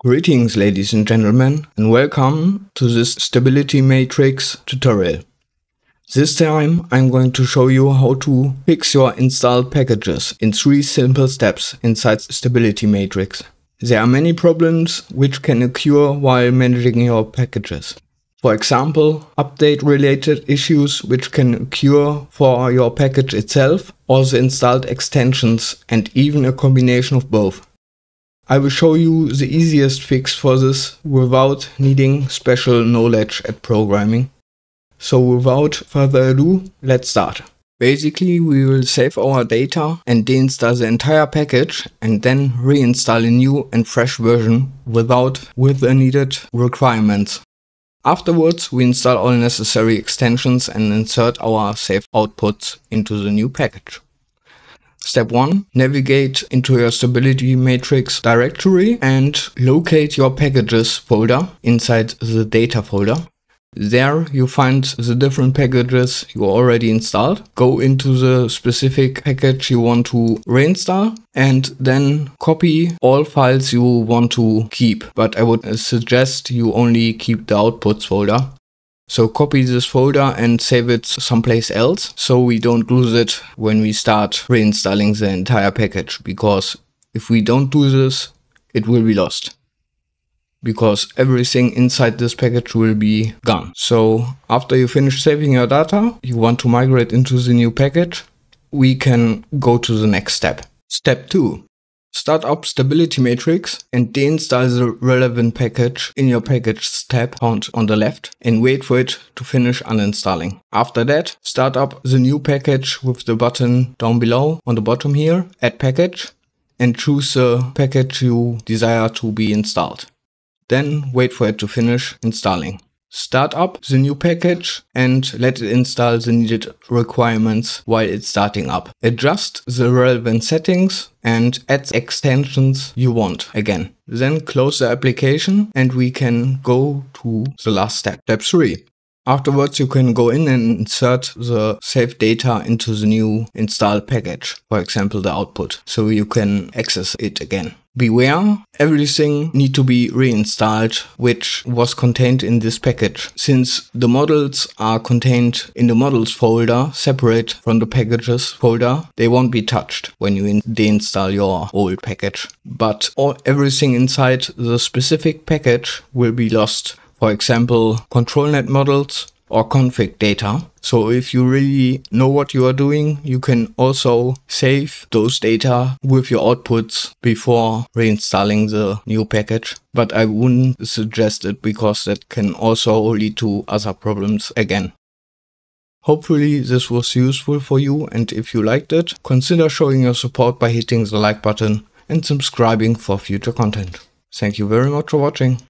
Greetings ladies and gentlemen and welcome to this Stability Matrix tutorial. This time I'm going to show you how to fix your installed packages in three simple steps inside Stability Matrix. There are many problems which can occur while managing your packages. For example, update related issues which can occur for your package itself or the installed extensions and even a combination of both. I will show you the easiest fix for this without needing special knowledge at programming. So without further ado, let's start. Basically, we will save our data and deinstall the entire package and then reinstall a new and fresh version without with the needed requirements. Afterwards, we install all necessary extensions and insert our saved outputs into the new package. Step 1. Navigate into your Stability Matrix directory and locate your packages folder inside the data folder. There you find the different packages you already installed. Go into the specific package you want to reinstall and then copy all files you want to keep. But I would suggest you only keep the outputs folder so copy this folder and save it someplace else so we don't lose it when we start reinstalling the entire package because if we don't do this, it will be lost because everything inside this package will be gone. So after you finish saving your data, you want to migrate into the new package, we can go to the next step. Step 2. Start up Stability Matrix and deinstall the relevant package in your Packages tab found on the left and wait for it to finish uninstalling. After that, start up the new package with the button down below on the bottom here, Add Package, and choose the package you desire to be installed. Then wait for it to finish installing. Start up the new package and let it install the needed requirements while it's starting up. Adjust the relevant settings and add extensions you want again. Then close the application and we can go to the last step, step 3. Afterwards, you can go in and insert the saved data into the new installed package, for example, the output, so you can access it again. Beware, everything need to be reinstalled which was contained in this package. Since the models are contained in the models folder separate from the packages folder, they won't be touched when you deinstall your old package. But all, everything inside the specific package will be lost for example, ControlNet models or config data. So if you really know what you are doing, you can also save those data with your outputs before reinstalling the new package. But I wouldn't suggest it because that can also lead to other problems again. Hopefully this was useful for you and if you liked it, consider showing your support by hitting the like button and subscribing for future content. Thank you very much for watching.